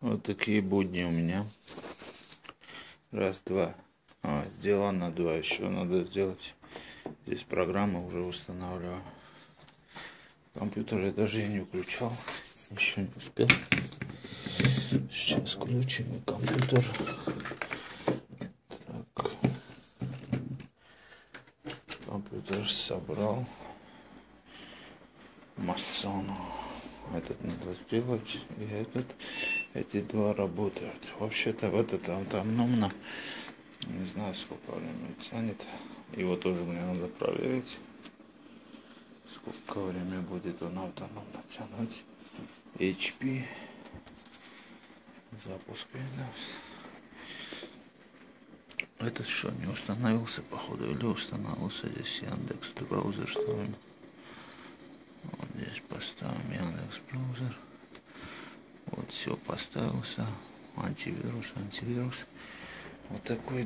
Вот такие будни у меня. Раз, два. А, сделано два. Еще надо сделать. Здесь программа уже устанавливаю. Компьютер я даже не включал. Еще не успел. Сейчас включим и компьютер. Так. Компьютер собрал. Масону. Этот надо сделать. И этот. Эти два работают. Вообще-то в этот автономно. Не знаю, сколько времени тянет. Его тоже мне надо проверить. Сколько время будет он автономно тянуть. HP. Запуск Windows. Этот что, не установился, походу, или установился здесь Яндекс браузер ставим. Вот здесь поставим Яндекс браузер. Вот все поставился. Антивирус, антивирус. Вот такой